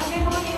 Thank you.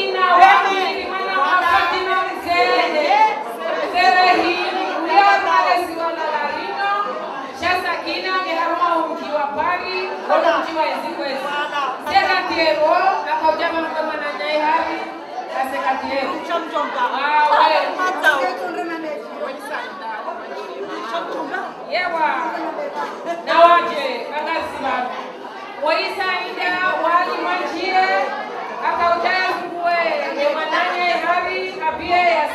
Pari, Kono yewa. Nawaje kagasiba waisaida wali manjie akaujaya nguwe emananye hari abie ya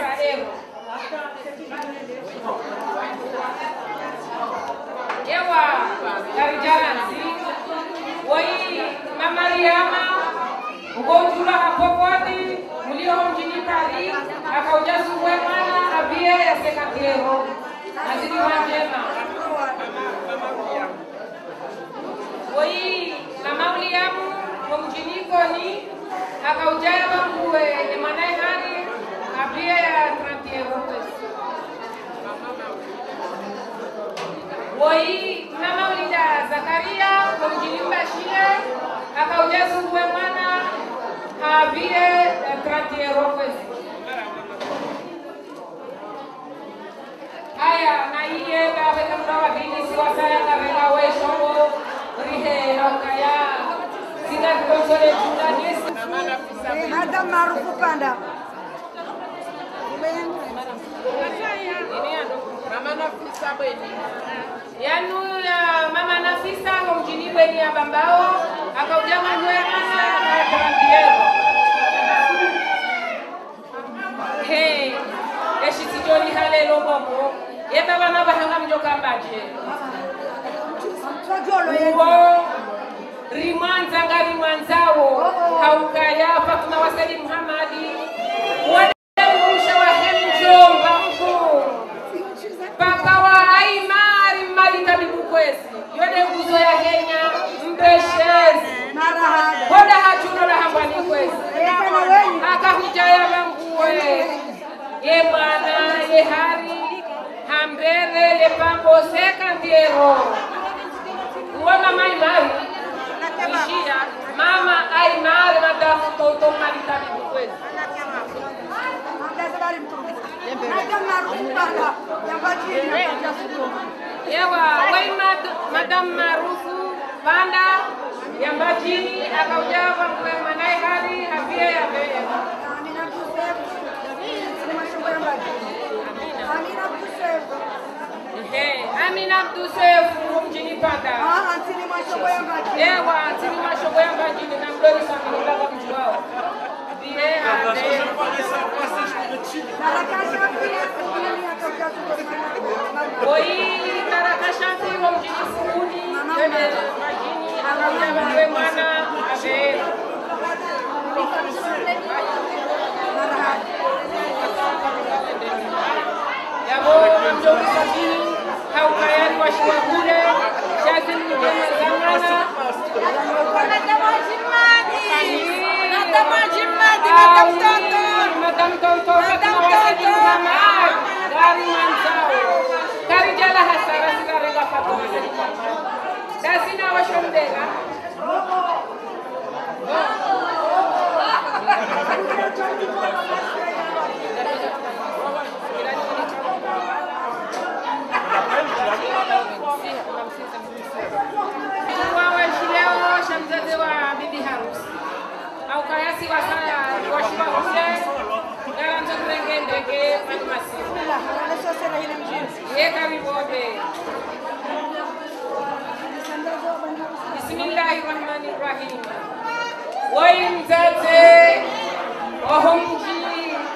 saero yewa karijaransi wai mamariama ugonjula hapopodi mulio mjini pari akaujasuwe mwana abie ya sekatiero azidi wanjema woi mama uliamu komjinikoni akaujaya wanguwe emanaye hani apie ya trantieroes woi mama ulinda zakaria komjinimbashie akaujazunguwe mwana apie trantieroes aya naiye baweka mrawa bini siwasaya kaveka weshongo rihe haukaya sina konsole jula nesi hata maarufu panda yanu ya mama nafisa ngomjini bweni ya bambao akauja mwanwemana na trantiero eshitijoli halelo bomo yeba bana bahanga mjokambaje twajolo rimwanza nga rimwanzawo haukaya fatuma wasali muhamadi kuomba pakawa haimari mmalita migukwezi yone nguzo ya henya mbeshezi hoda hachuno lahambwani kwezi. Akahujaya vanguwe ye bwana ye hari. Hambere lepamboseka ndiero uwona maimari ishia. Mama aimari madafu toto mmalita migukwezi yewa wai mad- madam maarufu panda yambajini akauja wamwe mwanae hali havie yaveye amina abdusefu mjini panda. Yewa antini mashogo yambajini na mdori saminilaga mji wao vie ade Oi, tarakashanti wa mjini Sukuni, Poi Tarakașanții vom gini funi, imagini, analizăm pe mana, avem. Iamo am dorit să vin cau caian cu așa gure, și a gândit că mă zamana. Să mă zamana, washondega wawashileo wa bibi harusi au kayasi washiwa kule garanzo kurenge ndege manimasimu ye karibobe bismillahi rahmani rahim. Woi mzaze wahomji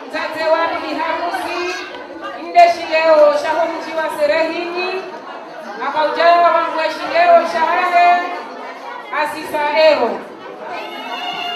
mzaze wa bibi harusi ndeshileo wa serehini akaujawa shahahe asisa ero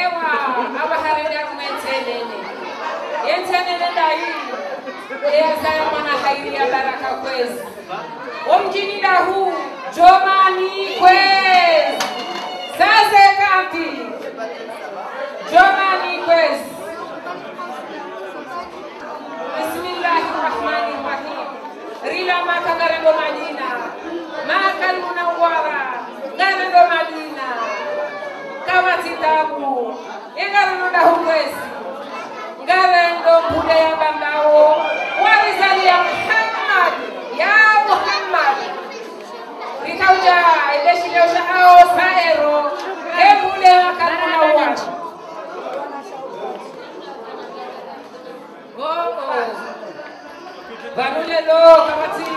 yewa abaharenda kumwensenene yensenene dai. Eyazayo mwana hairi ya baraka kwezi. Omjini dahu jomani kwezi. Sase kati. Jomani kwezi. Rila maka garendo madina. Makal munawara garendo madina kawatitabu igarendo dahu kwezi ngarendo mbude ya bandawo warizali ya muhammad. Ya muhammad. Rikauja ideshilewsha ao saero. Kembude wakalmuna uwatu vanulelo kavati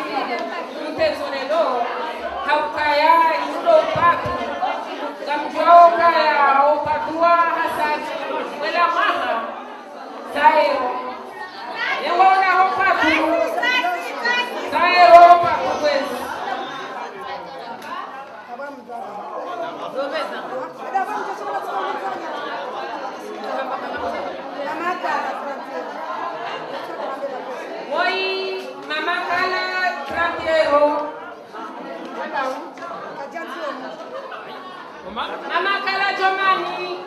Kaukaya haukaya iudo la kuchoka ya hasa wela maha. Sayo yewona hopaku sayo hopaku kwezi Roberta. Mamma cara Giovanni!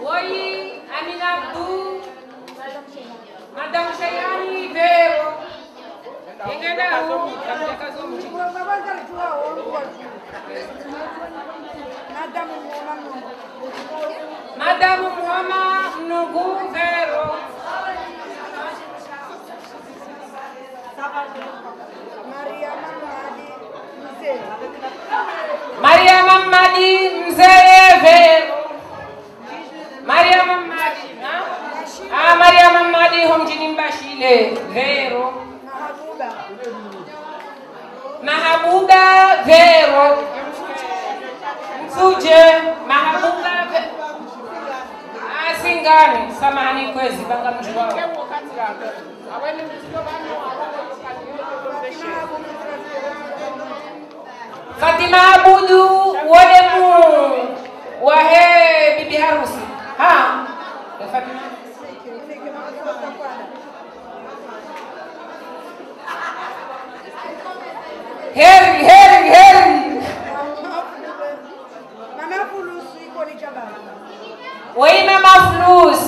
Vuoi Amina Abdu? Madame Cheyani, vero? E che da un casumucci? Madame Muoma non Muoma vero? Maria Mariama Madi Maria Mariama Madi, ah, Mariama Madi Homjini Bashile Vero. Mahabuda, Vero. Msuje ah singani, samani kwezi bangamjua Fatima Abudu wodemu wahe bibi harusi. Ha? Fatima. Heri, heri, heri. Mama fulusu iko ni jabali. Wai mama Flus.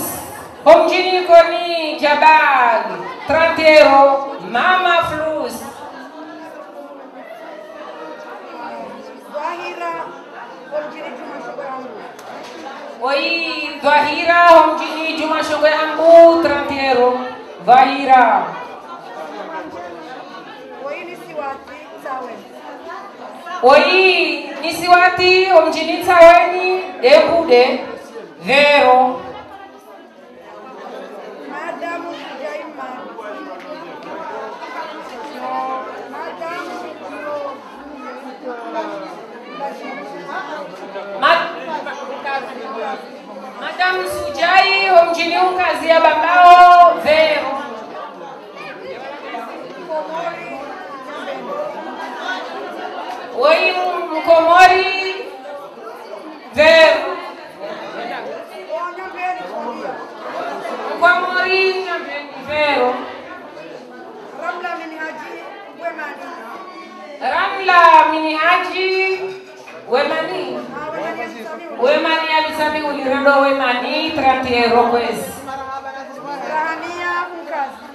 Homjini iko ni Jabal. Trantero. Mama Flus. Oi, Vahira Rondini Juma Shungayangu Tranteiro. Zahira. Oi, Nisiwati Tsaweni. Oi, Nisiwati Omjini Tsaweni. Ebude. Vero. Madam Jaima. Madam Sujai homjini ukazi ya babao Vero. Wai mkomori Vero. Mkomori Vero. Ramla Wemani. Ramla Minihaji Wemani. Wemani alisami ulirado Wemani. Rahania Mkazi.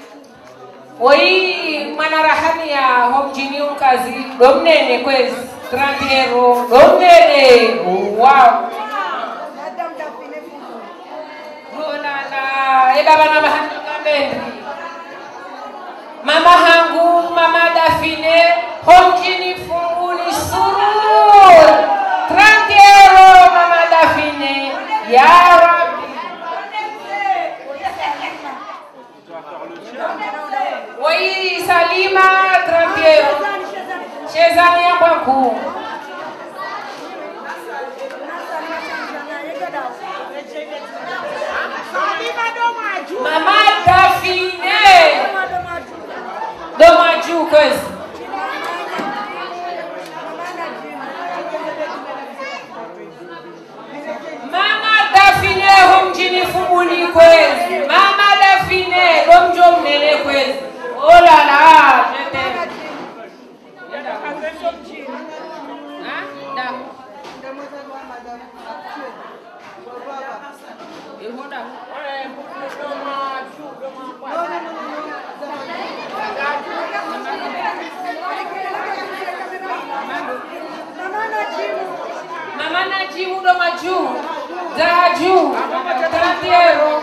Wai mwanarahania homjini ukazi domnene kwezi. Trantiero domnene. Wow. Mulala, eba bana bahandi kambendi. Mama hangu, mama Dafine, homjini funguni surur. Trantiero mama Dafine, ya Rabbi. Wai Salima Trantiero, chezani ya kwangu. Mama Doma juu kwezi. Mama dafine humjini fumuni kwezi. Mama dafine lomjo mnene kwezi. Oh la la, je t'aime. Hein? D'accord. Et voilà. majibu ndo majuu za juu Tandero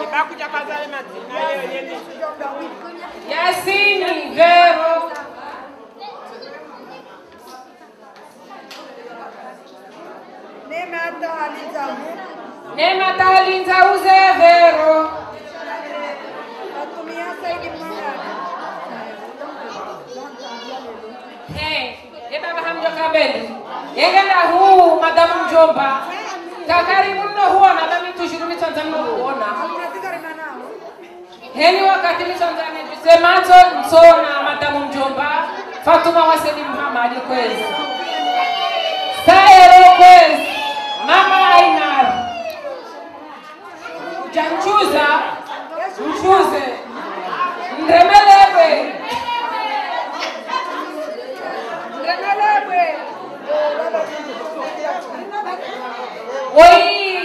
Yasini Vero. Nema tahalinza uze Vero. Hey. Ye baba hamjo kabeli. Yengela huu madamu mjomba. Kakaribu mno huwa madami tushuru mitanzania kuona. Heni wakati mitonza tusemazo nsona madamu mjomba. Fatuma waseni muhamadi kwezi. sayero kwezi. Mama Ainar. Janchuza. Mchuze. Ndemelewe. وي